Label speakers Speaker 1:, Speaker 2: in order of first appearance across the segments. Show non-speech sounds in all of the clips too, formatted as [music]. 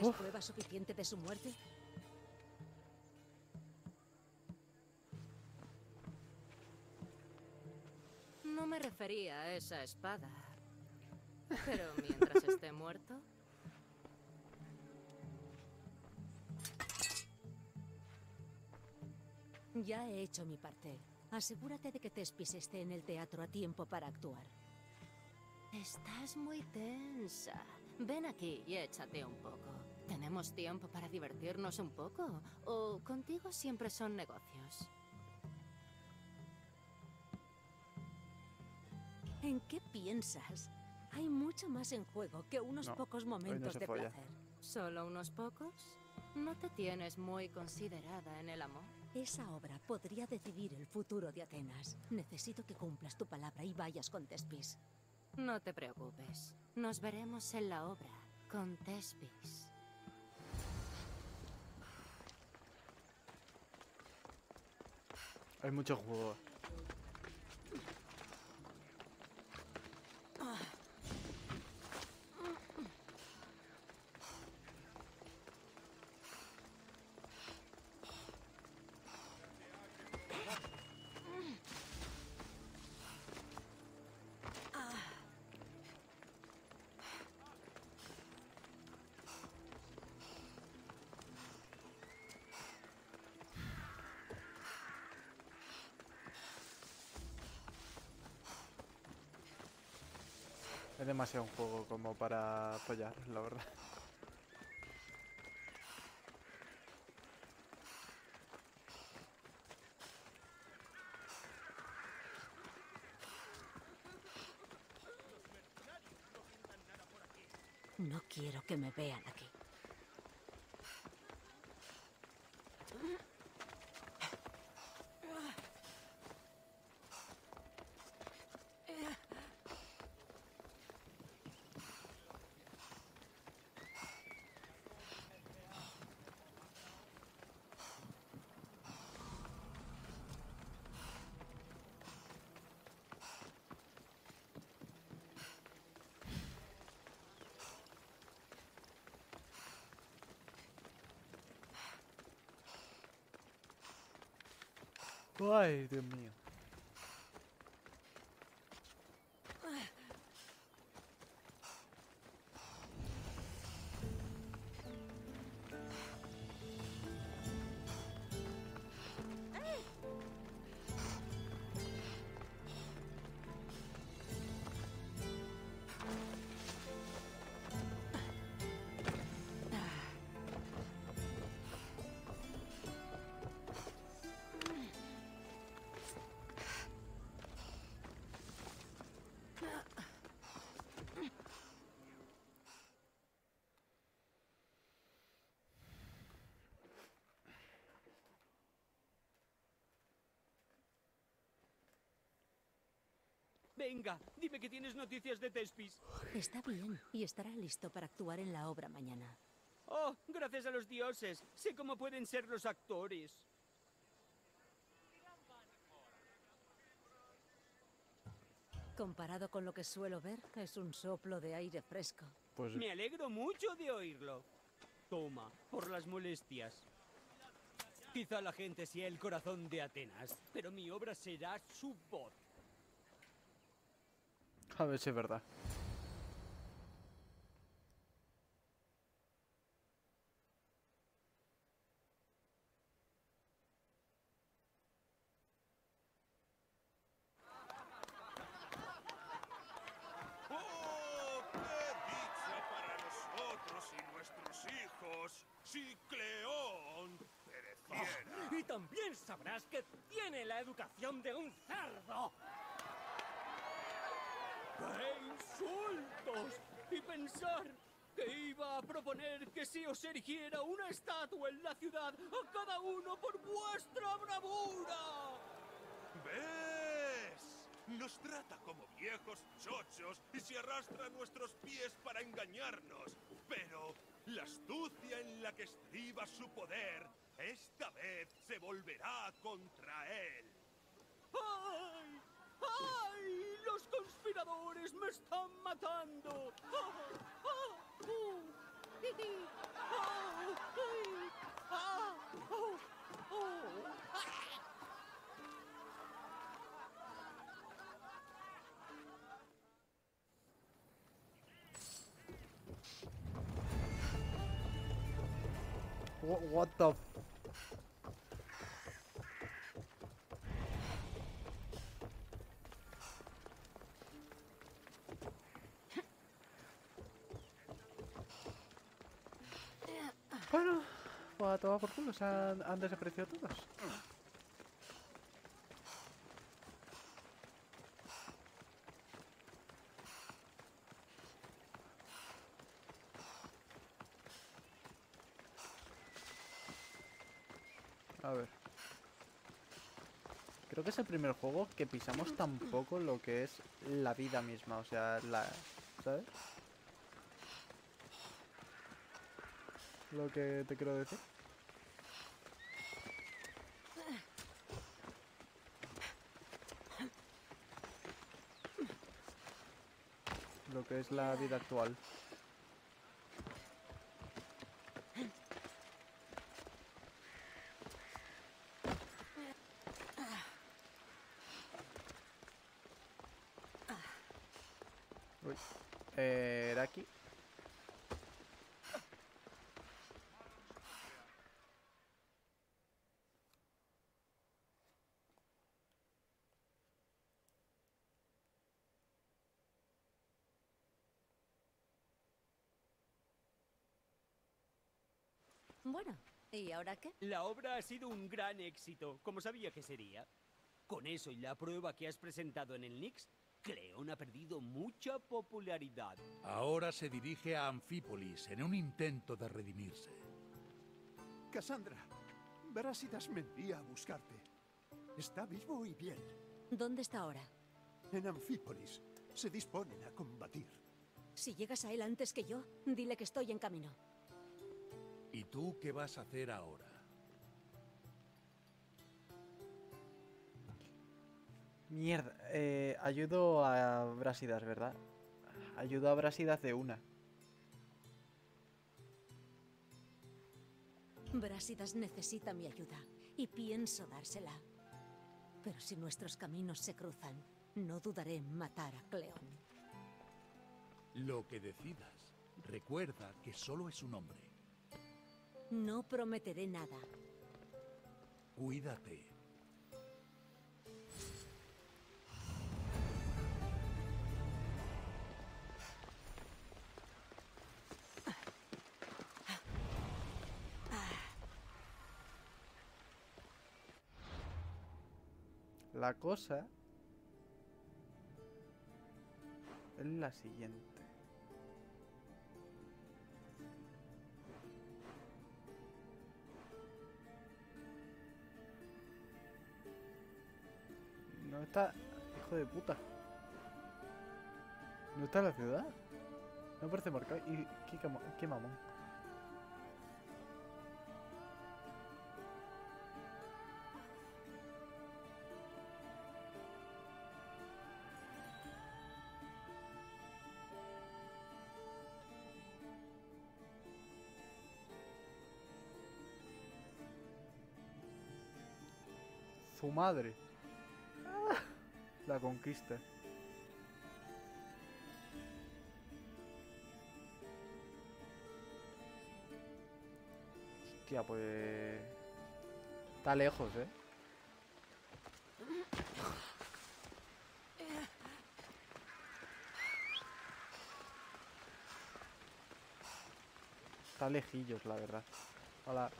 Speaker 1: ¿Es prueba suficiente de su muerte? No me refería a esa espada. Pero mientras esté muerto... Ya he hecho mi parte. Asegúrate de que Tespis esté en el teatro a tiempo para actuar. Estás muy tensa. Ven aquí y échate un poco. ¿Tenemos tiempo para divertirnos un poco? ¿O contigo siempre son negocios? ¿En qué piensas? Hay mucho más en juego que unos
Speaker 2: No,
Speaker 1: pocos
Speaker 2: no
Speaker 1: momentos de
Speaker 2: folla.
Speaker 1: placer. ¿Solo unos pocos? ¿No te tienes muy considerada en el amor? Esa obra podría decidir el futuro de Atenas. Necesito que cumplas tu palabra y vayas con Tespis. No te preocupes. Nos veremos en la obra con Tespis.
Speaker 2: Hay mucho juego. Demasiado un juego como para apoyar, la verdad.
Speaker 1: No quiero que me vean aquí.
Speaker 2: Ay, Dios mío.
Speaker 3: Venga, dime que tienes noticias de Tespis.
Speaker 1: Está bien y estará listo para actuar en la obra mañana.
Speaker 3: Oh, gracias a los dioses. Sé cómo pueden ser los actores.
Speaker 1: Comparado con lo que suelo ver, es un soplo de aire fresco.
Speaker 2: Pues
Speaker 3: Me alegro mucho de oírlo. Toma, por las molestias. Quizá la gente sea el corazón de Atenas, pero mi obra será su voz.
Speaker 2: A ver si es verdad.
Speaker 4: ¡Oh, qué dicha para nosotros y nuestros hijos!
Speaker 3: Y también sabrás que tiene la educación de un cerdo. ¡Qué insultos! Y pensar que iba a proponer que se os erigiera una estatua en la ciudad a cada uno por vuestra bravura.
Speaker 4: ¿Ves? Nos trata como viejos chochos y se arrastra a nuestros pies para engañarnos. Pero la astucia en la que estriba su poder, esta vez se volverá contra él.
Speaker 3: ¡Ay! ¡Ay! ¡Los están matando. Oh, oh, oh, ah,
Speaker 2: what, what the por culo, se han, han desaparecido todos. A ver. Creo que es el primer juego que pisamos tan poco lo que es la vida misma, o sea, la... ¿Sabes? Lo que te quiero decir. Que es la vida actual. Uy. Eh, era aquí.
Speaker 1: Bueno, ¿y ahora qué?
Speaker 3: La obra ha sido un gran éxito, como sabía que sería. Con eso y la prueba que has presentado en el Nix, Cleon ha perdido mucha popularidad.
Speaker 5: Ahora se dirige a Anfípolis en un intento de redimirse.
Speaker 6: Cassandra, Brásidas me envía a buscarte. Está vivo y bien.
Speaker 1: ¿Dónde está ahora?
Speaker 6: En Anfípolis se disponen a combatir.
Speaker 1: Si llegas a él antes que yo, dile que estoy en camino.
Speaker 5: ¿Y tú qué vas a hacer ahora?
Speaker 2: Mierda, eh, ayudo a Brásidas, ¿verdad? Ayudo a Brásidas de una.
Speaker 1: Brásidas necesita mi ayuda y pienso dársela. Pero si nuestros caminos se cruzan, no dudaré en matar a Cleón.
Speaker 5: Lo que decidas. Recuerda que solo es un hombre.
Speaker 1: No prometeré nada.
Speaker 5: Cuídate.
Speaker 2: La cosa es la siguiente. De puta. ¿No está la ciudad? No parece marcado. ¿Y qué, qué mamón? Su madre. La conquista. Hostia, pues... Está lejos, ¿eh? Está lejillos, la verdad. Hola.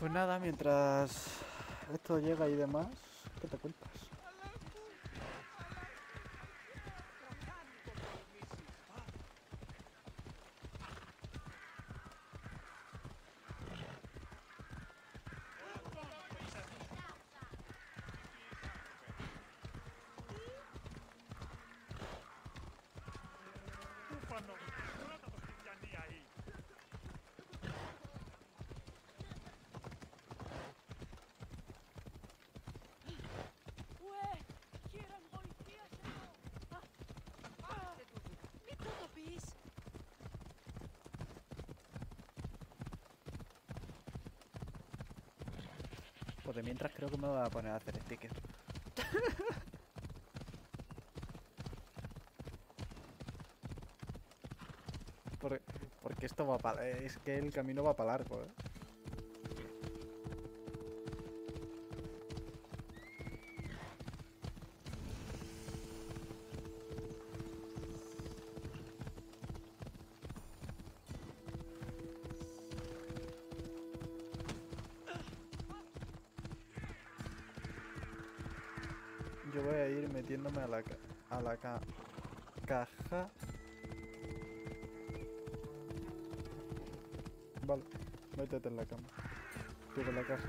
Speaker 2: Pues nada, mientras esto llega y demás, ¿qué te cuentas? Pues mientras creo que me voy a poner a hacer stickers. [laughs] Por- porque esto va para... Es que el camino va para largo, ¿eh? Yo voy a ir metiéndome a la, ca- a la ca- caja. Vale, métete en la cama. En la caja.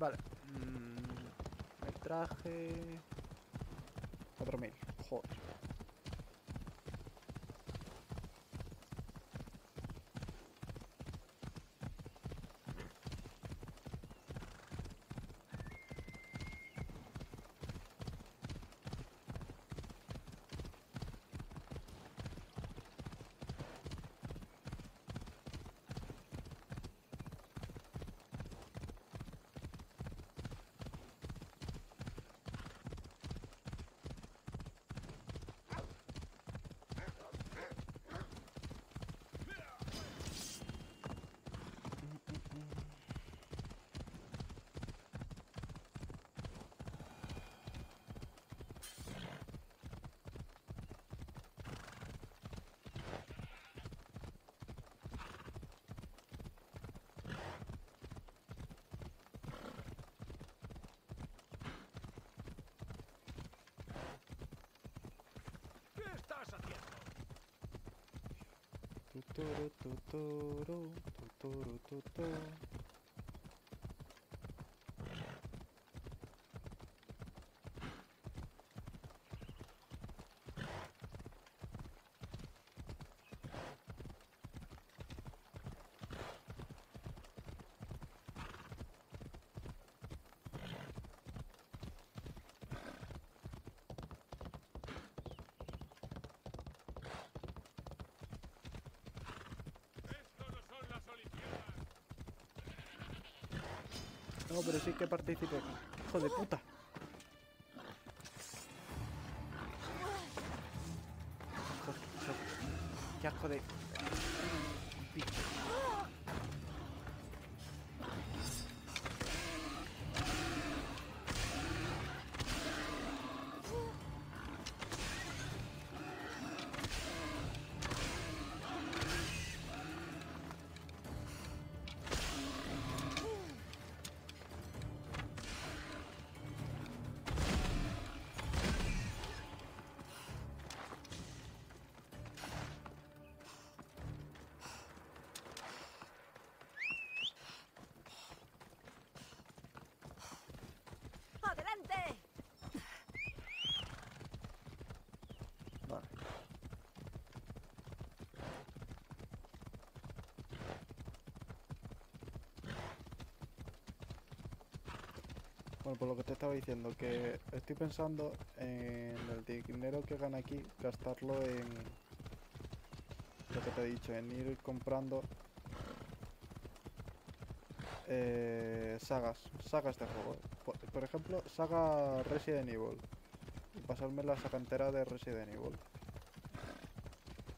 Speaker 2: Vale. Mm, metraje... 4000. Joder.
Speaker 4: ¿Qué estás haciendo?
Speaker 2: Tuturu, tuturu, tuturu, tutu. No, pero sí que participé. Hijo de puta. Bueno, por lo que te estaba diciendo, que estoy pensando en el dinero que gana aquí, gastarlo en lo que te he dicho, en ir comprando eh, sagas, sagas de juego. Por, ejemplo, saga Resident Evil. Y pasarme la saga entera de Resident Evil.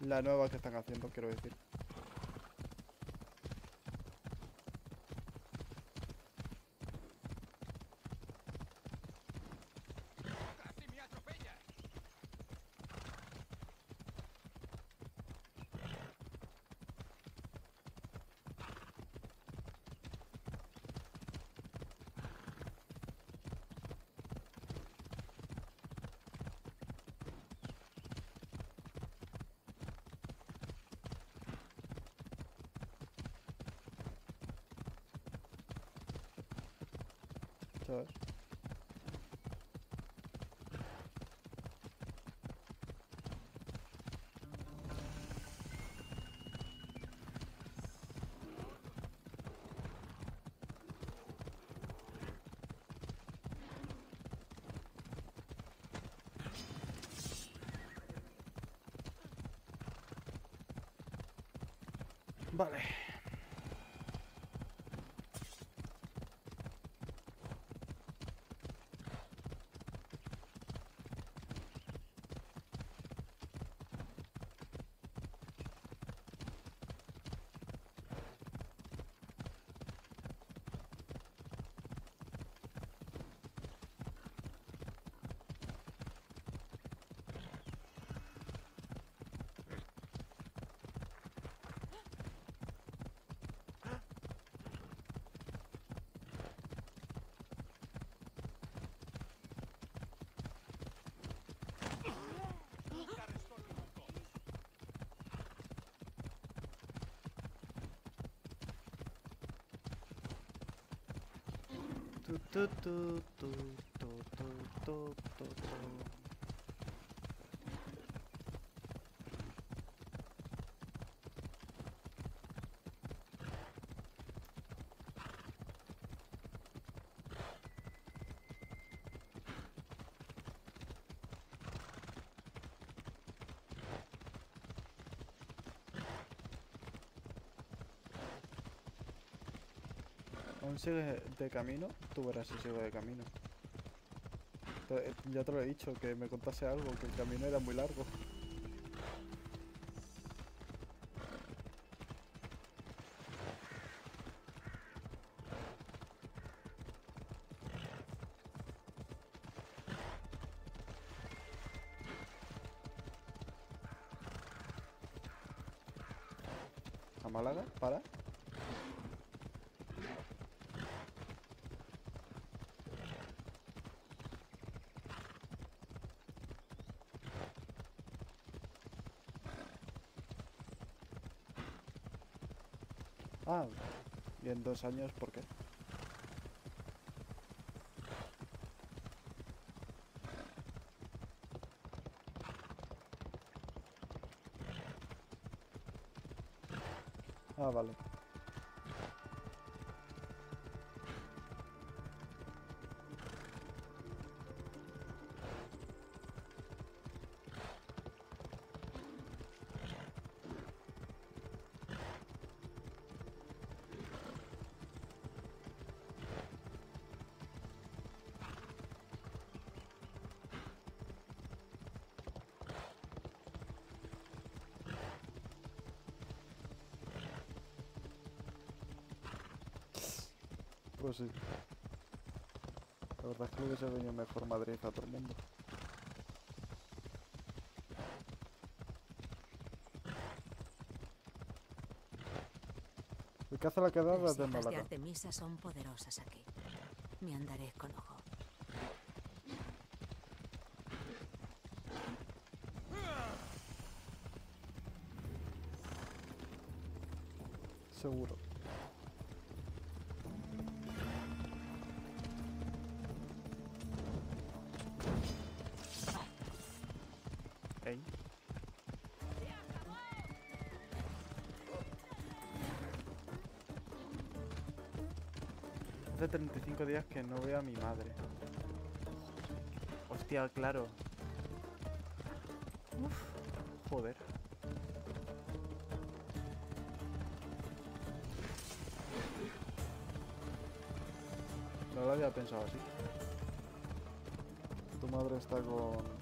Speaker 2: La nueva que están haciendo, quiero decir. dos. Vale. Tu, tu, tu, tu, tu, tu, tu, tu, tu. ¿Aún sigue de camino? Tú verás si sigo de camino. Eh, Ya te lo he dicho, que me contase algo, que el camino era muy largo. ¿A Málaga? ¿Para? Ah, y en dos años, ¿por qué? Ah, vale. Sí. La verdad es que hubiese venido mejor Madrid a todo el mundo. El hace la quedada
Speaker 1: Las
Speaker 2: de
Speaker 1: hijas de
Speaker 2: Málaga.
Speaker 1: Artemisa son poderosas aquí. Me andaré con ojo.
Speaker 2: 35 días que no veo a mi madre. Hostia, claro. Uf, joder. No lo había pensado así. Tu madre está con...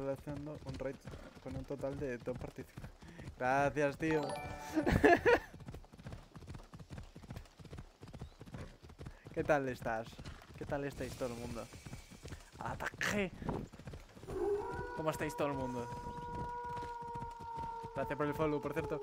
Speaker 2: realizando un raid con un total de dos participantes. Gracias, tío. [laughs] ¿Qué tal estás? ¿Qué tal estáis todo el mundo? ¡Ataque! ¿Cómo estáis todo el mundo? Gracias por el follow, por cierto.